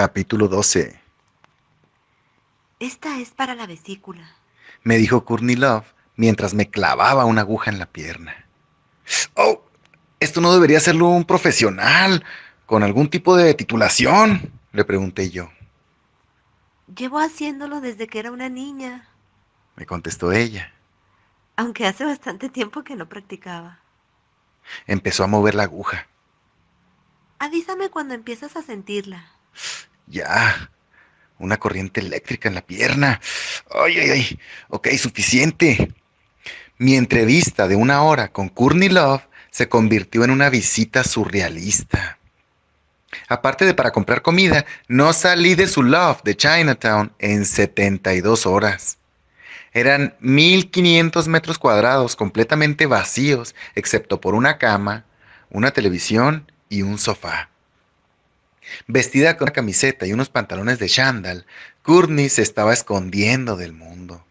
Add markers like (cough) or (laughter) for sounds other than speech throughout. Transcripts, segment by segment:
Capítulo 12. Esta es para la vesícula. Me dijo Courtney Love mientras me clavaba una aguja en la pierna. Oh, esto no debería hacerlo un profesional, con algún tipo de titulación, le pregunté yo. Llevo haciéndolo desde que era una niña, Me contestó ella. aunque hace bastante tiempo que no practicaba. Empezó a mover la aguja. Avísame cuando empiezas a sentirla. Ya. Una corriente eléctrica en la pierna. Ay, ay, ay. Ok, suficiente. Mi entrevista de una hora con Courtney Love se convirtió en una visita surrealista. Aparte de para comprar comida, no salí de su Love de Chinatown en 72 horas. Eran 1500 metros cuadrados completamente vacíos, excepto por una cama, una televisión y un sofá. Vestida con una camiseta y unos pantalones de chándal, Courtney se estaba escondiendo del mundo,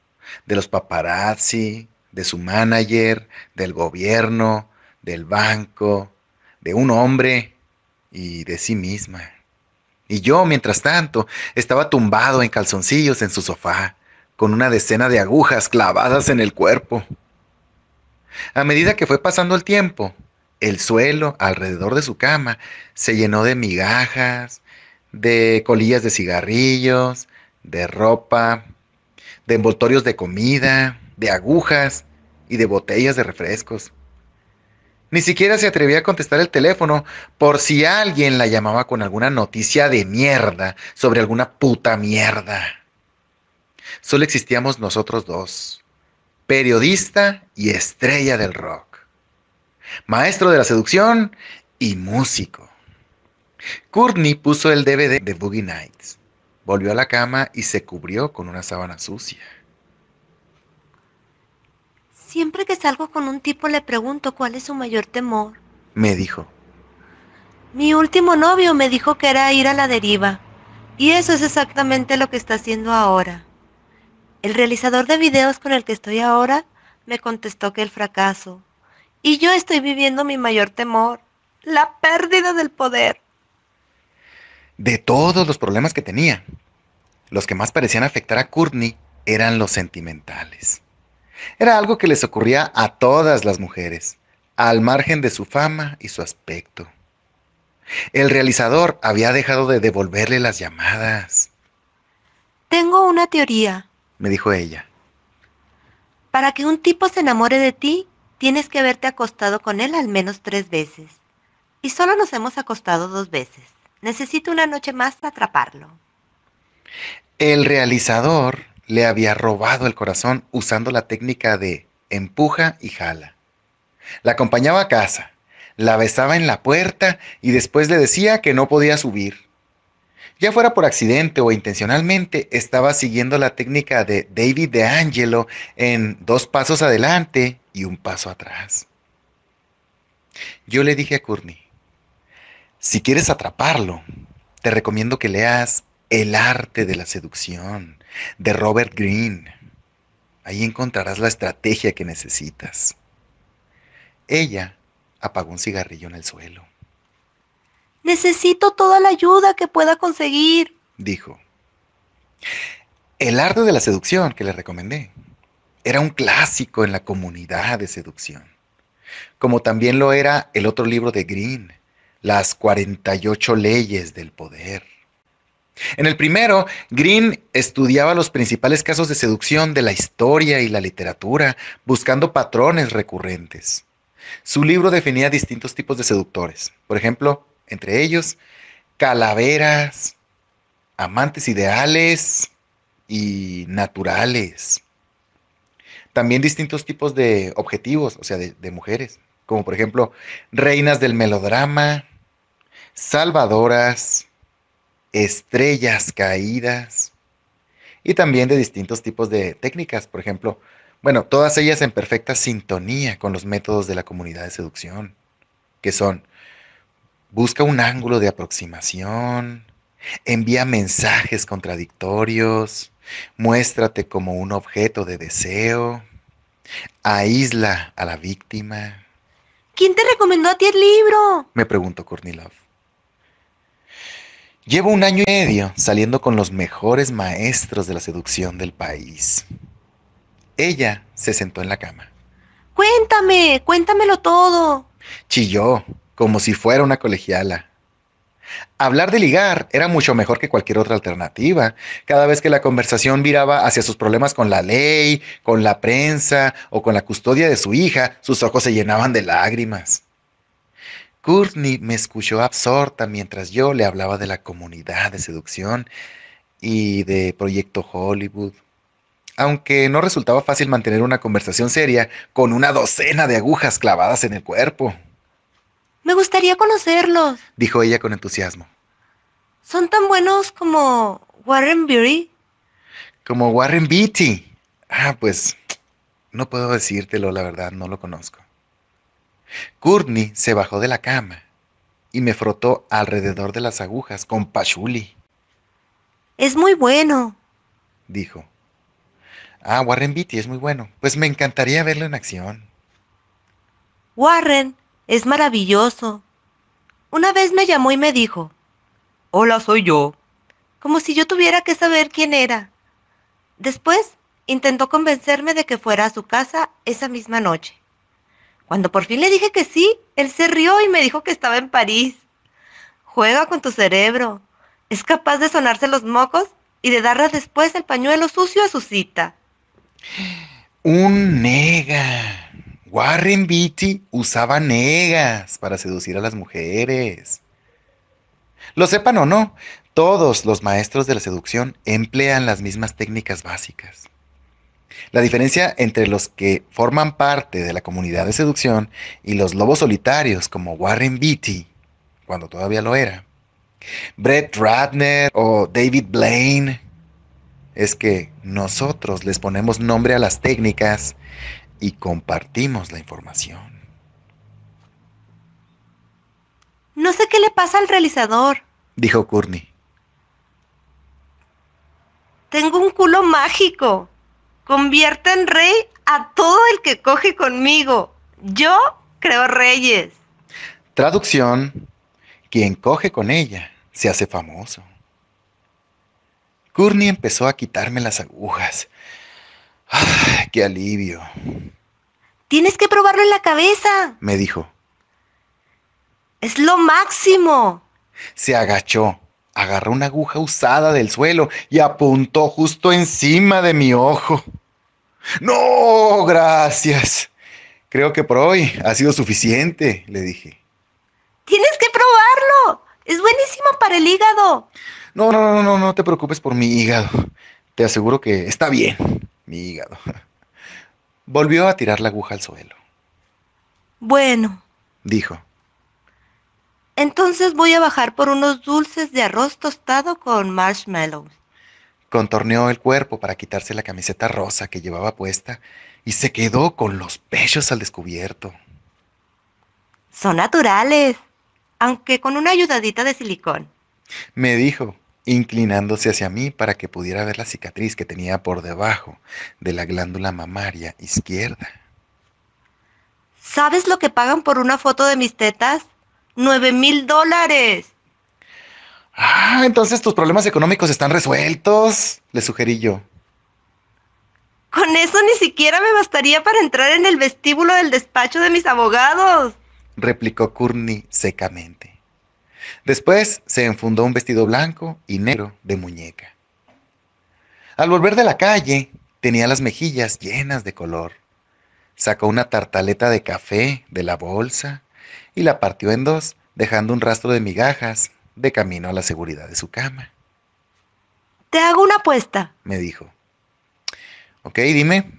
de los paparazzi, de su manager, del gobierno, del banco, de un hombre y de sí misma. Y yo, mientras tanto, estaba tumbado en calzoncillos en su sofá, con una decena de agujas clavadas en el cuerpo. A medida que fue pasando el tiempo, el suelo alrededor de su cama se llenó de migajas, de colillas de cigarrillos, de ropa, de envoltorios de comida, de agujas y de botellas de refrescos. Ni siquiera se atrevía a contestar el teléfono por si alguien la llamaba con alguna noticia de mierda sobre alguna puta mierda. Solo existíamos nosotros dos, periodista y estrella del rock, maestro de la seducción y músico. Courtney puso el DVD de Boogie Nights, volvió a la cama y se cubrió con una sábana sucia. Siempre que salgo con un tipo le pregunto cuál es su mayor temor. Me dijo, Mi último novio me dijo que era ir a la deriva. Y eso es exactamente lo que está haciendo ahora. El realizador de videos con el que estoy ahora me contestó que el fracaso. Y yo estoy viviendo mi mayor temor, la pérdida del poder. de todos los problemas que tenía, los que más parecían afectar a Courtney eran los sentimentales. Era algo que les ocurría a todas las mujeres, al margen de su fama y su aspecto. El realizador había dejado de devolverle las llamadas, Tengo una teoría. me dijo ella. Para que un tipo se enamore de ti, tienes que haberte acostado con él al menos tres veces. Y solo nos hemos acostado dos veces. Necesito una noche más para atraparlo. El realizador le había robado el corazón usando la técnica de empuja y jala. La acompañaba a casa, la besaba en la puerta y después le decía que no podía subir. Ya fuera por accidente o intencionalmente, estaba siguiendo la técnica de David DeAngelo en dos pasos adelante y un paso atrás. Yo le dije a Courtney, si quieres atraparlo, te recomiendo que leas El arte de la seducción de Robert Greene. Ahí encontrarás la estrategia que necesitas. Ella apagó un cigarrillo en el suelo. Necesito toda la ayuda que pueda conseguir. dijo. El arte de la seducción que le recomendé era un clásico en la comunidad de seducción, como también lo era el otro libro de Green, Las 48 leyes del poder. En el primero, Green estudiaba los principales casos de seducción de la historia y la literatura, buscando patrones recurrentes. Su libro definía distintos tipos de seductores, por ejemplo, entre ellos, calaveras, amantes ideales y naturales. También distintos tipos de objetivos, o sea, de, mujeres, como por ejemplo, reinas del melodrama, salvadoras, estrellas caídas y también de distintos tipos de técnicas, por ejemplo, bueno, todas ellas en perfecta sintonía con los métodos de la comunidad de seducción, que son busca un ángulo de aproximación, envía mensajes contradictorios, muéstrate como un objeto de deseo, aísla a la víctima, ¿Quién te recomendó a ti el libro? me preguntó Kornilov. Llevo un año y medio saliendo con los mejores maestros de la seducción del país. Ella se sentó en la cama. Cuéntame, cuéntamelo todo. Chilló, como si fuera una colegiala. Hablar de ligar era mucho mejor que cualquier otra alternativa. Cada vez que la conversación viraba hacia sus problemas con la ley, con la prensa o con la custodia de su hija, sus ojos se llenaban de lágrimas. Courtney me escuchó absorta mientras yo le hablaba de la comunidad de seducción y de Proyecto Hollywood. Aunque no resultaba fácil mantener una conversación seria con una docena de agujas clavadas en el cuerpo. Me gustaría conocerlos, dijo ella con entusiasmo. ¿Son tan buenos como Warren Beatty? Como Warren Beatty. Ah, pues no puedo decírtelo, la verdad, no lo conozco. Courtney se bajó de la cama y me frotó alrededor de las agujas con pachuli. Es muy bueno, dijo. Ah, Warren Beatty es muy bueno. Pues me encantaría verlo en acción. Warren es maravilloso. Una vez me llamó y me dijo, Hola, soy yo. Como si yo tuviera que saber quién era. Después intentó convencerme de que fuera a su casa esa misma noche. Cuando por fin le dije que sí, él se rió y me dijo que estaba en París. Juega con tu cerebro. Es capaz de sonarse los mocos y de darle después el pañuelo sucio a su cita. Un nega. Warren Beatty usaba negas para seducir a las mujeres. Lo sepan o no, todos los maestros de la seducción emplean las mismas técnicas básicas. La diferencia entre los que forman parte de la comunidad de seducción y los lobos solitarios como Warren Beatty, cuando todavía lo era, Brett Ratner o David Blaine, es que nosotros les ponemos nombre a las técnicas y compartimos la información. No sé qué le pasa al realizador, dijo Courtney. Tengo un culo mágico. Convierte en rey a todo el que coge conmigo. Yo creo reyes. Traducción, quien coge con ella se hace famoso. Courtney empezó a quitarme las agujas. ¡Ay, qué alivio! Tienes que probarlo en la cabeza, me dijo. Es lo máximo. Se agachó, agarró una aguja usada del suelo y apuntó justo encima de mi ojo. No, gracias. Creo que por hoy ha sido suficiente, le dije. Tienes que probarlo. Es buenísimo para el hígado. No, no, no, no, no te preocupes por mi hígado. Te aseguro que está bien mi hígado. (laughs) Volvió a tirar la aguja al suelo. Bueno, dijo. Entonces voy a bajar por unos dulces de arroz tostado con marshmallows. Contorneó el cuerpo para quitarse la camiseta rosa que llevaba puesta y se quedó con los pechos al descubierto. Son naturales, aunque con una ayudadita de silicón. Me dijo, inclinándose hacia mí para que pudiera ver la cicatriz que tenía por debajo de la glándula mamaria izquierda. ¿Sabes lo que pagan por una foto de mis tetas? ¡Nueve mil dólares! Ah, entonces tus problemas económicos están resueltos, le sugerí yo. Con eso ni siquiera me bastaría para entrar en el vestíbulo del despacho de mis abogados, replicó Courtney secamente. Después se enfundó un vestido blanco y negro de muñeca. Al volver de la calle, tenía las mejillas llenas de color. Sacó una tartaleta de café de la bolsa y la partió en dos, dejando un rastro de migajas de camino a la seguridad de su cama. Te hago una apuesta, me dijo. Ok, dime.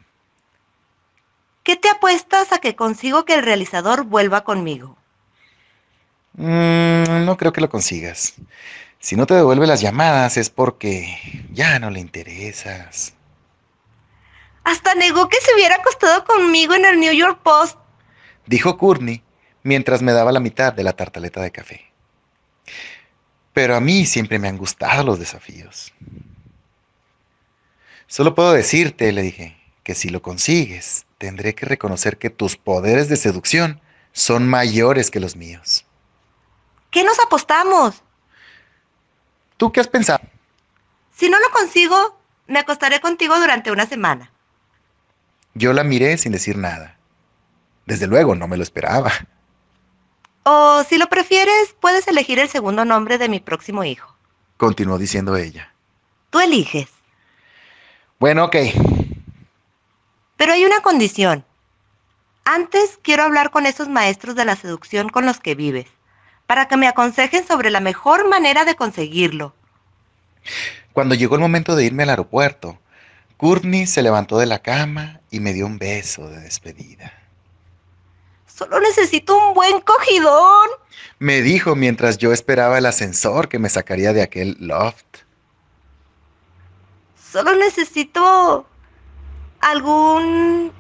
¿Qué te apuestas a que consigo que el realizador vuelva conmigo? Mm, no creo que lo consigas. Si no te devuelve las llamadas es porque ya no le interesas. Hasta negó que se hubiera acostado conmigo en el New York Post. Dijo Courtney mientras me daba la mitad de la tartaleta de café. Pero a mí siempre me han gustado los desafíos. Solo puedo decirte, le dije, que si lo consigues, tendré que reconocer que tus poderes de seducción son mayores que los míos. ¿Qué nos apostamos? ¿Tú qué has pensado? Si no lo consigo, me acostaré contigo durante una semana. Yo la miré sin decir nada. Desde luego, no me lo esperaba. O si lo prefieres, puedes elegir el segundo nombre de mi próximo hijo. Continuó diciendo ella. Tú eliges. Bueno, ok. Pero hay una condición. Antes quiero hablar con esos maestros de la seducción con los que vives, para que me aconsejen sobre la mejor manera de conseguirlo. Cuando llegó el momento de irme al aeropuerto, Courtney se levantó de la cama y me dio un beso de despedida. Solo necesito un buen cogidón, me dijo mientras yo esperaba el ascensor que me sacaría de aquel loft. Solo necesito algún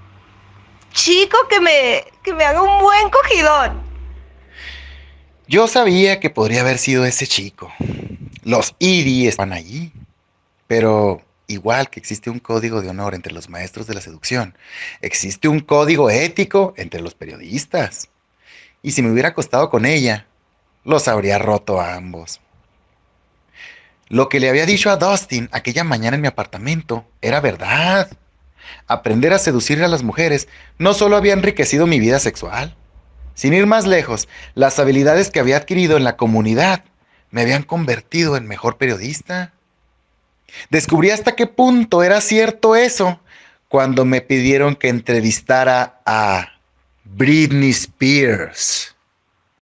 chico que me, que me haga un buen cogidón. Yo sabía que podría haber sido ese chico. Los IRI están allí. Pero igual que existe un código de honor entre los maestros de la seducción, existe un código ético entre los periodistas. Y si me hubiera acostado con ella, los habría roto a ambos. Lo que le había dicho a Dustin aquella mañana en mi apartamento era verdad. Aprender a seducir a las mujeres no solo había enriquecido mi vida sexual. Sin ir más lejos, las habilidades que había adquirido en la comunidad me habían convertido en mejor periodista. Descubrí hasta qué punto era cierto eso cuando me pidieron que entrevistara a Britney Spears.